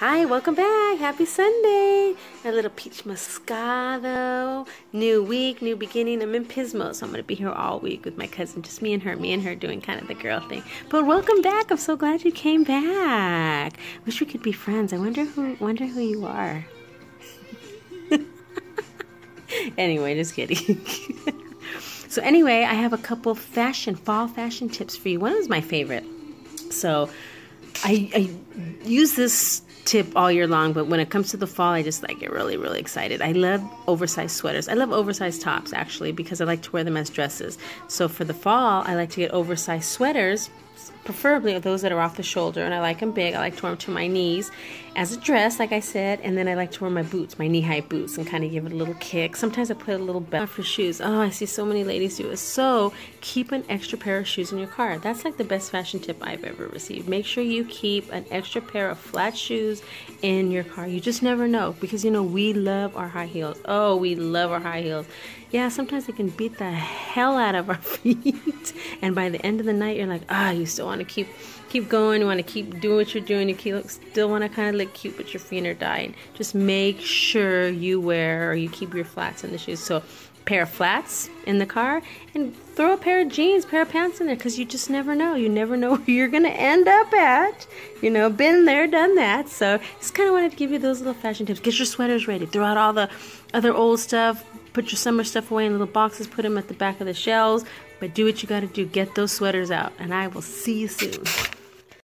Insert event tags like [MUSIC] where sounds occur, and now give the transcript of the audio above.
Hi, welcome back. Happy Sunday. A little peach moscato. New week, new beginning. I'm in Pismo, so I'm going to be here all week with my cousin. Just me and her. Me and her doing kind of the girl thing. But welcome back. I'm so glad you came back. Wish we could be friends. I wonder who wonder who you are. [LAUGHS] anyway, just kidding. [LAUGHS] so anyway, I have a couple fashion fall fashion tips for you. One is my favorite. So I, I use this tip all year long, but when it comes to the fall, I just like get really, really excited. I love oversized sweaters. I love oversized tops actually because I like to wear them as dresses. So for the fall, I like to get oversized sweaters preferably those that are off the shoulder, and I like them big. I like to wear them to my knees as a dress, like I said, and then I like to wear my boots, my knee-high boots, and kind of give it a little kick. Sometimes I put a little belt for shoes. Oh, I see so many ladies do it. So keep an extra pair of shoes in your car. That's like the best fashion tip I've ever received. Make sure you keep an extra pair of flat shoes in your car. You just never know because you know we love our high heels. Oh, we love our high heels. Yeah, sometimes they can beat the hell out of our [LAUGHS] feet, and by the end of the night, you're like, ah, oh, you still want to keep keep going. You want to keep doing what you're doing. You keep, still want to kind of look cute, but your feet are dying. Just make sure you wear or you keep your flats in the shoes. So pair of flats in the car and throw a pair of jeans, pair of pants in there because you just never know. You never know [LAUGHS] where you're going to end up at. You know, been there, done that. So just kind of wanted to give you those little fashion tips. Get your sweaters ready. Throw out all the other old stuff. Put your summer stuff away in little boxes. Put them at the back of the shelves. But do what you got to do. Get those sweaters out. And I will see you soon.